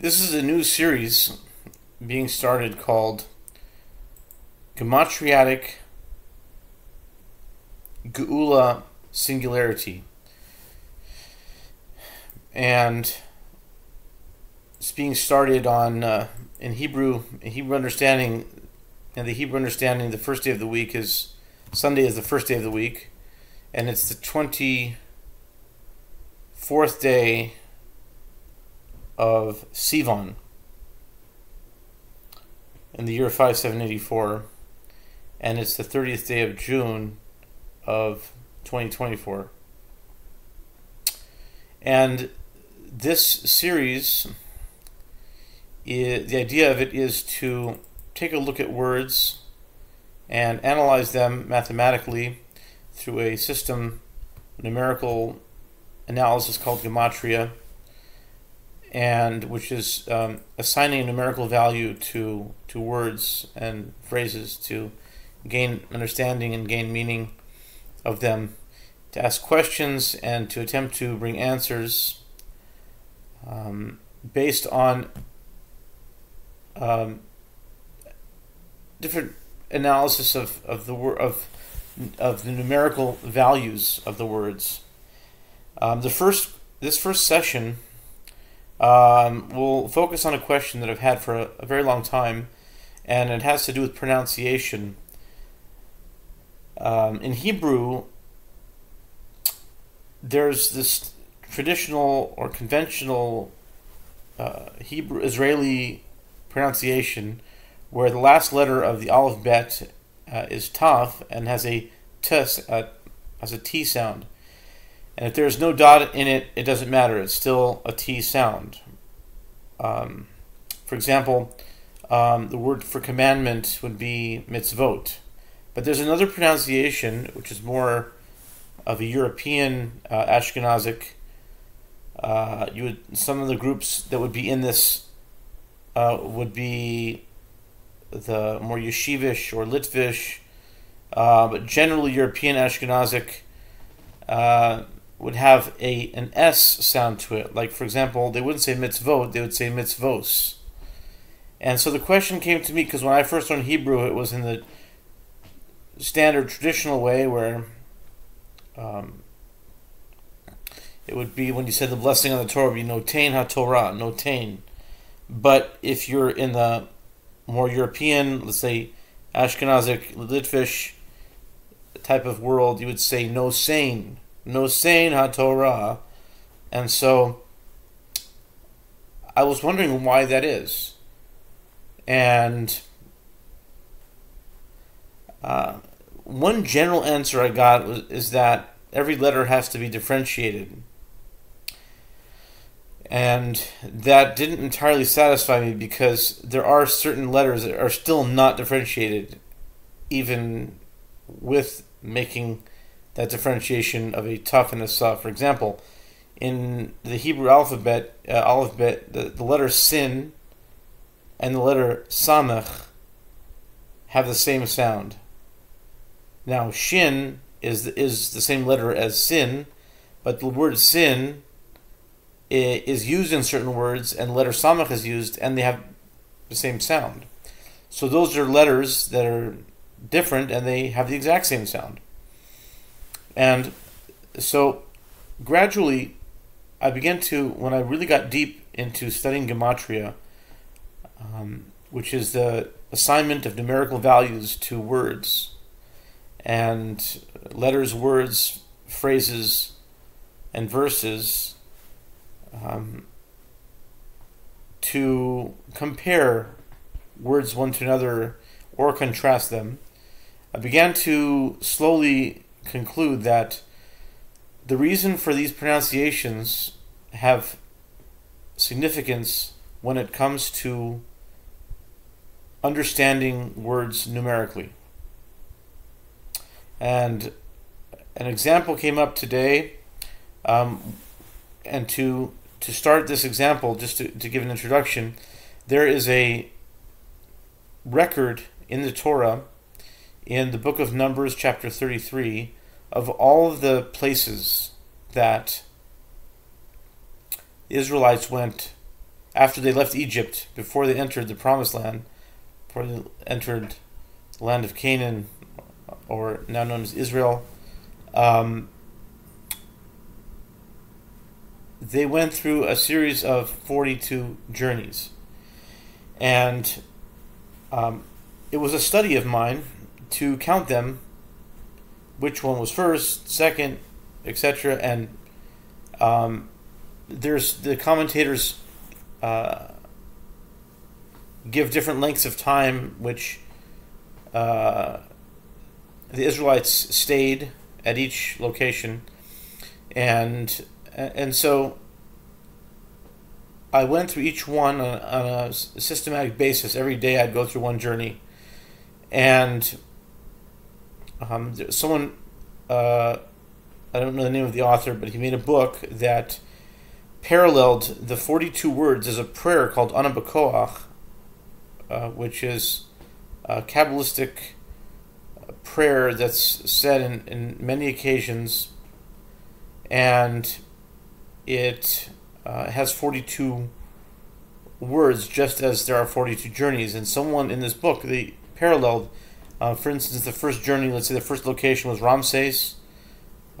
This is a new series being started called Gematriatic Geulah Singularity. And it's being started on uh, in Hebrew in Hebrew understanding and the Hebrew understanding the first day of the week is Sunday is the first day of the week and it's the 24th day of Sivan in the year 5784, and it's the 30th day of June of 2024. And this series, the idea of it is to take a look at words and analyze them mathematically through a system, numerical analysis called gematria and which is um, assigning a numerical value to to words and phrases to gain understanding and gain meaning of them, to ask questions and to attempt to bring answers um, based on um, different analysis of, of the of of the numerical values of the words. Um, the first this first session um, we'll focus on a question that I've had for a, a, very long time, and it has to do with pronunciation. Um, in Hebrew, there's this traditional or conventional uh, Hebrew Israeli pronunciation where the last letter of the Aleph Bet uh, is Taf and has a t uh, a T sound. And if there's no dot in it, it doesn't matter. It's still a T sound. Um, for example, um, the word for commandment would be mitzvot. But there's another pronunciation which is more of a European uh, Ashkenazic. Uh, you would some of the groups that would be in this uh, would be the more yeshivish or Litvish, uh, but generally European Ashkenazic. Would have a an S sound to it. Like for example, they wouldn't say mitzvot, they would say mitzvos. And so the question came to me because when I first learned Hebrew, it was in the standard traditional way where um, it would be when you said the blessing on the Torah, be notain ha-Torah, notain. But if you're in the more European, let's say Ashkenazic, Litvish type of world, you would say nosein Nosein HaTorah. And so I was wondering why that is. And uh, one general answer I got was, is that every letter has to be differentiated. And that didn't entirely satisfy me because there are certain letters that are still not differentiated, even with making that differentiation of a tough and a soft. For example, in the Hebrew alphabet, uh, alphabet, the, the letter sin and the letter samech have the same sound. Now, shin is the, is the same letter as sin, but the word sin is used in certain words, and the letter samech is used, and they have the same sound. So those are letters that are different, and they have the exact same sound. And so gradually, I began to, when I really got deep into studying Gematria, um, which is the assignment of numerical values to words and letters, words, phrases, and verses um, to compare words one to another or contrast them. I began to slowly conclude that the reason for these pronunciations have significance when it comes to understanding words numerically. And an example came up today, um, and to to start this example, just to, to give an introduction, there is a record in the Torah, in the book of Numbers, chapter 33, of all of the places that the Israelites went after they left Egypt, before they entered the Promised Land, before they entered the land of Canaan, or now known as Israel, um, they went through a series of 42 journeys. And um, it was a study of mine to count them, which one was first, second, etc. And um, there's the commentators uh, give different lengths of time which uh, the Israelites stayed at each location, and and so I went through each one on, on a systematic basis. Every day I'd go through one journey, and um, someone uh, I don't know the name of the author, but he made a book that paralleled the 42 words as a prayer called Ana B'Koach, uh, which is a Kabbalistic prayer that's said in, in many occasions, and it uh, has 42 words, just as there are 42 journeys. And someone in this book, they paralleled, uh, for instance, the first journey, let's say the first location was Ramses,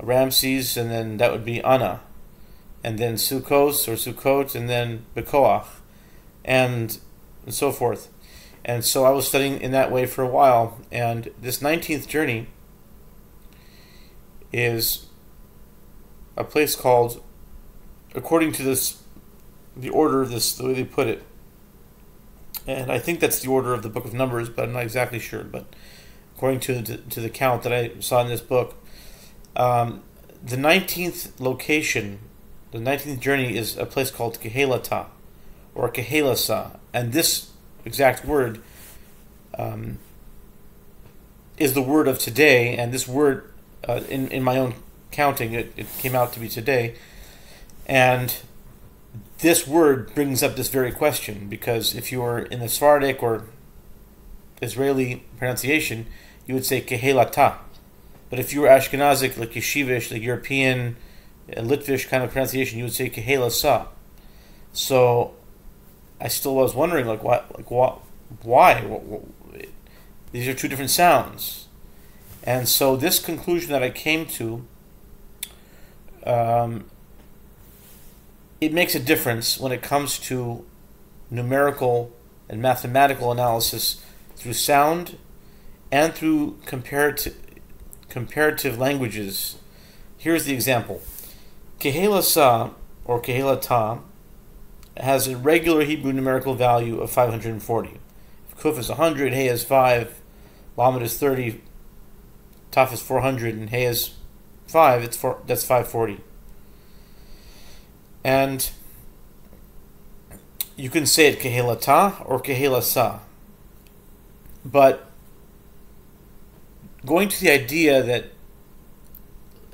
Ramses, and then that would be Ana and then Sukkos or Sukkot, and then Bekoach, and, and so forth. And so I was studying in that way for a while, and this 19th journey is a place called, according to this, the order of this, the way they put it, and I think that's the order of the Book of Numbers, but I'm not exactly sure. But according to the, to the count that I saw in this book, um, the 19th location the 19th journey is a place called Kehelata or Kehelasa, and this exact word um, is the word of today, and this word, uh, in, in my own counting, it, it came out to be today, and this word brings up this very question because if you were in the Sephardic or Israeli pronunciation, you would say Kehelata. But if you were Ashkenazic, like Yeshivish, like European, a Litvish kind of pronunciation, you would say Kehela Sa. So I still was wondering, like, why, like, what, why? These are two different sounds. And so this conclusion that I came to, um, it makes a difference when it comes to numerical and mathematical analysis through sound and through comparative comparative languages. Here's the example. Kehela Sa, or Kehela Ta, has a regular Hebrew numerical value of 540. If Kuf is 100, Hey is 5, Lamed is 30, Taf is 400, and Hey is 5, it's four, that's 540. And you can say it Kehela Ta or Kehela Sa. But going to the idea that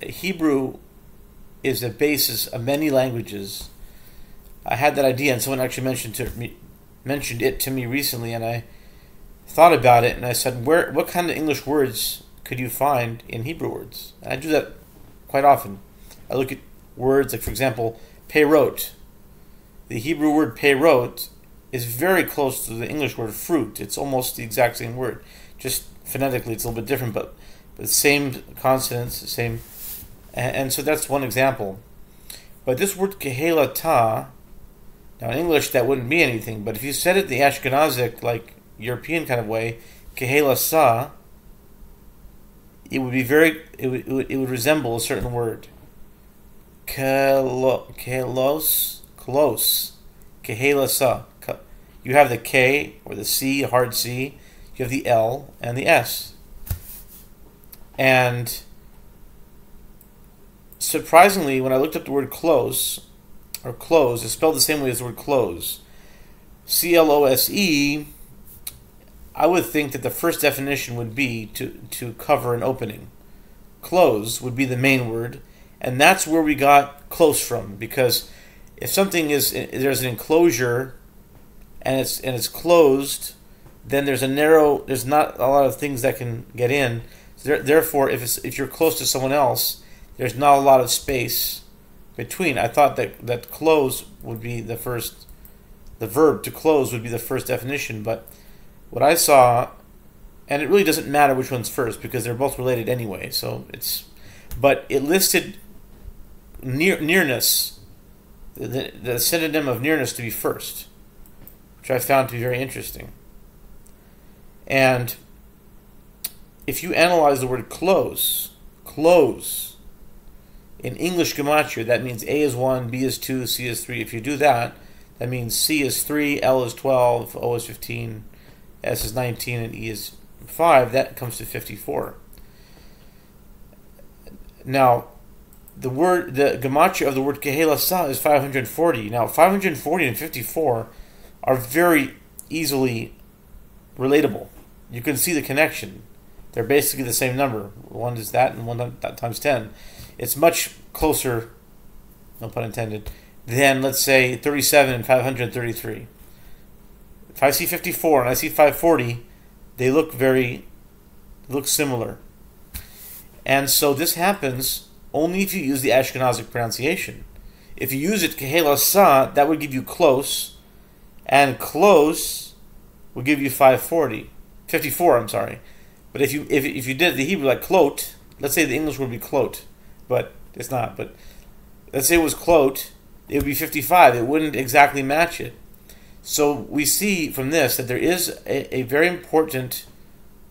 Hebrew is the basis of many languages. I had that idea, and someone actually mentioned to me mentioned it to me recently, and I thought about it, and I said, "Where? What kind of English words could you find in Hebrew words?" And I do that quite often. I look at words like, for example, peyrot. The Hebrew word peyrot is very close to the English word fruit. It's almost the exact same word. Just phonetically, it's a little bit different, but the same consonants, the same and, and so that's one example. But this word kehelata, now in English that wouldn't be anything, but if you said it the Ashkenazic, like European kind of way, kehelasa, it would be very, it would, it would resemble a certain word. Kelos, close, kehelasa. You have the K or the C, hard C. You have the L and the S. And surprisingly, when I looked up the word close, or close, it's spelled the same way as the word close. C L O S E, I would think that the first definition would be to, to cover an opening. Close would be the main word, and that's where we got close from, because if something is there's an enclosure and it's and it's closed, then there's a narrow there's not a lot of things that can get in. Therefore, if it's, if you're close to someone else, there's not a lot of space between. I thought that that close would be the first the verb to close would be the first definition, but what I saw, and it really doesn't matter which one's first because they're both related anyway. So it's, but it listed near nearness, the, the synonym of nearness to be first, which I found to be very interesting. And if you analyze the word close, close, in English gematria, that means A is 1, B is 2, C is 3. If you do that, that means C is 3, L is 12, O is 15, S is 19, and E is 5. That comes to 54. Now, the word, the gematria of the word kehelasa is 540. Now, 540 and 54 are very easily relatable. You can see the connection. They're basically the same number. One is that, and one times 10. It's much closer, no pun intended, than, let's say, 37 and 533. If I see 54 and I see 540, they look very, look similar. And so this happens only if you use the Ashkenazic pronunciation. If you use it Kehela Sa, that would give you close, and close would give you 540. 54, I'm sorry. But if you if, if you did the Hebrew like clote, let's say the English would be clote, but it's not. But let's say it was clote, it would be 55. It wouldn't exactly match it. So we see from this that there is a, a very important,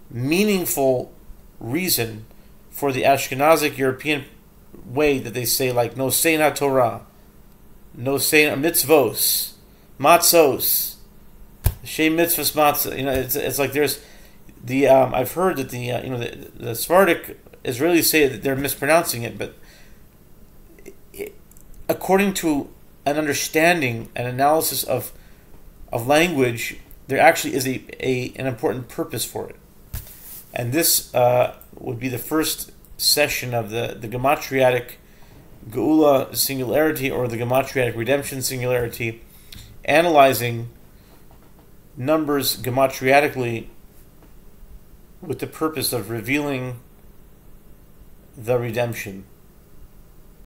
meaningful reason for the Ashkenazic European way that they say like no Sena Torah, no Sena mitzvos, matzos, shem mitzvos matzah. You know, it's, it's like there's the um, I've heard that the uh, you know the, the Sephardic Israelis say that they're mispronouncing it, but it, according to an understanding and analysis of of language, there actually is a, a an important purpose for it, and this uh, would be the first session of the the gematriatic geulah singularity or the gematriatic redemption singularity, analyzing numbers gematriatically with the purpose of revealing the redemption.